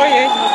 欢迎。